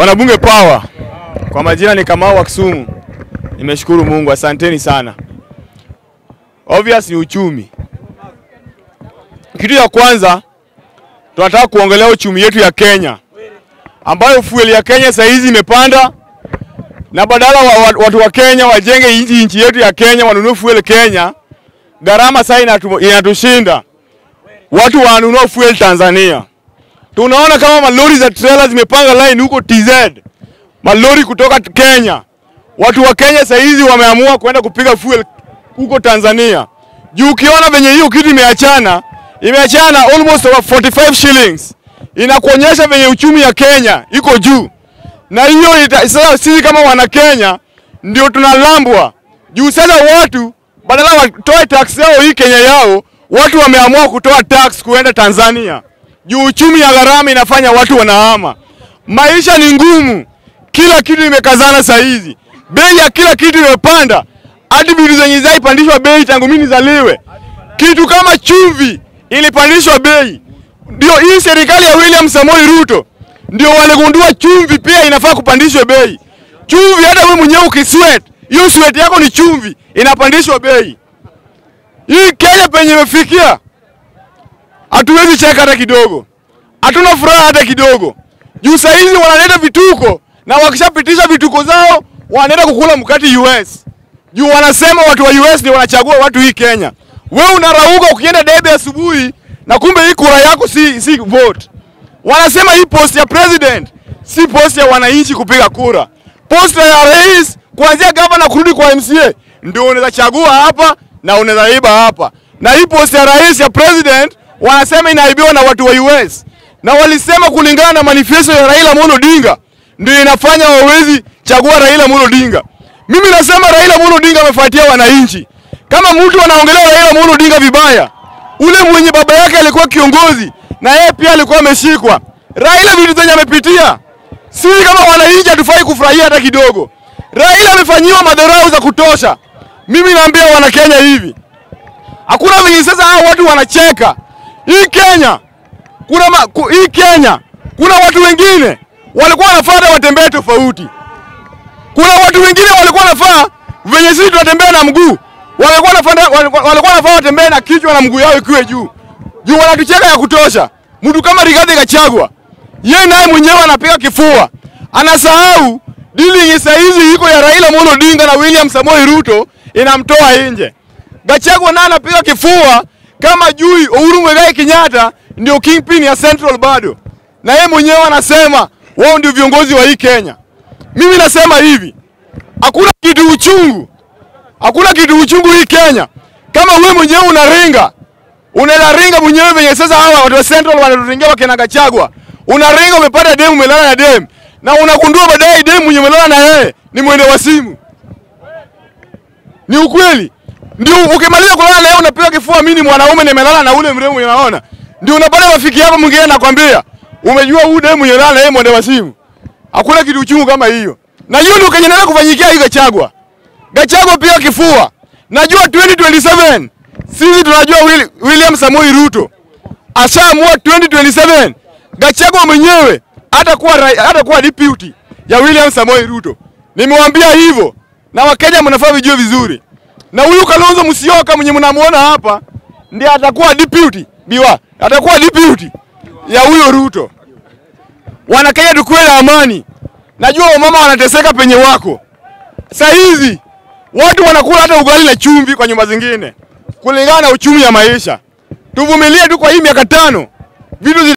Wanabunge power. Kwa majina ni Kamau wa Kisumu. Nimeshukuru Mungu, asanteni sana. Obvious ni uchumi. Kitu ya kwanza tunataka kuongelea uchumi yetu ya Kenya, ambayo fueli ya Kenya saa hizi imepanda, na badala wa, wa, watu wa Kenya wajenge nchi nchi yetu ya Kenya, wanunue fuel Kenya, gharama saa inatushinda. Watu wanunua fuel Tanzania. Tunaona kama malori za trailer zimepanga line huko TZ, malori kutoka Kenya. Watu wa Kenya saa hizi wameamua kwenda kupiga fuel huko Tanzania. Juu ukiona venye hiyo kitu imeachana, imeachana almost over 45 shillings. Inakuonyesha venye uchumi ya Kenya iko juu. Na hiyo sasa sisi kama wana Kenya ndio tunalambwa. Juu sasa watu badala watoe tax yao hii Kenya yao, watu wameamua kutoa tax kuenda Tanzania. Juu uchumi ya gharama inafanya watu wanahama. Maisha ni ngumu, kila kitu imekazana saa hizi, bei ya kila kitu imepanda, hadi vitu zenye zaipandishwa bei tangu mimi nizaliwe. Kitu kama chumvi ilipandishwa bei, ndio hii serikali ya William Samoei Ruto ndio waligundua chumvi pia inafaa kupandishwa bei. Chumvi hata wewe mwenyewe ukisweat, hiyo sweat yako ni chumvi, inapandishwa bei. Hii Kenya penye imefikia, hatuwezi cheka hata kidogo, hatuna furaha hata kidogo. Juu saa hizi wanaleta vituko na wakishapitisha vituko zao wanaenda kukula mkati US. Juu wanasema watu wa US ndio wanachagua watu hii Kenya. Wewe unarauka ukienda debe asubuhi na kumbe hii kura yako si, si vote. Wanasema hii post ya president si post ya wananchi kupiga kura. Post ya rais kuanzia gavana kurudi kwa MCA ndio unaweza chagua hapa na unaweza iba hapa. Na hii post ya rais ya president wanasema inaibiwa na watu wa US. Na walisema kulingana na manifesto ya Raila Amolo Odinga ndio inafanya wawezi chagua Raila Amolo Odinga. Mimi nasema Raila Amolo Odinga amefuatia wananchi. Kama mtu anaongelea Raila Amolo Odinga vibaya, ule mwenye baba yake alikuwa kiongozi na yeye pia alikuwa ameshikwa. Raila vitu zenye amepitia, sisi kama wananchi hatufai kufurahia hata kidogo. Raila amefanyiwa madharau za kutosha. Mimi naambia Wanakenya hivi, hakuna venye sasa hao watu wanacheka. Hii Kenya kuna ma, ku, hii Kenya kuna watu wengine walikuwa wanafaa watembee tofauti. Kuna watu wengine walikuwa wanafaa venye sisi tunatembea na mguu, walikuwa wanafaa walikuwa wanafaa watembee na kichwa na mguu yao ikiwe juu juu, wanatucheka ya kutosha. Mtu kama Rigathi Gachagua, yeye naye mwenyewe anapiga kifua, anasahau dili yenye saizi iko ya Raila Amolo Odinga na William Samoei Ruto inamtoa nje. Gachagua naye anapiga kifua kama jui Uhuru Mwegai Kenyatta ndio kingpin ya Central bado, na yeye mwenyewe anasema wao ndio viongozi wa hii Kenya. Mimi nasema hivi, hakuna kitu uchungu, hakuna kitu uchungu hii Kenya kama wewe mwenyewe unaringa unaweza ringa mwenyewe venye sasa hawa watu wa Central wanaturingia wakina Gachagua. Unaringa umepata demu umelala na demu na unagundua baadaye demu mwenye umelala na yeye ni mwende wa simu. Ni ukweli. Ndio ukimaliza kulala leo unapewa kifua, mimi ni mwanaume nimelala na ule mrembo unaona. Ndio unapata rafiki yako mwingine anakwambia, umejua huyu demu yelala yeye mwende wa simu. Hakuna kitu uchungu kama hiyo. Na hiyo ndio kenye nataka kufanyikia hii Gachagua. Gachagua pia kifua. Najua 2027 sisi tunajua William Samoei Ruto ashaamua 2027 Gachagua mwenyewe hatakuwa hatakuwa deputy ya William Samoei Ruto. Nimewaambia hivyo na Wakenya mnafaa vijue vizuri. Na huyu Kalonzo Musyoka mwenye mnamuona hapa ndiye atakuwa deputy biwa, atakuwa deputy ya huyo Ruto. Wanakenya tukuwe na amani. Najua wamama wanateseka penye wako. Saa hizi watu wanakula hata ugali na chumvi kwa nyumba zingine kulingana na uchumi ya maisha. Tuvumilie tu kwa hii miaka tano, vitu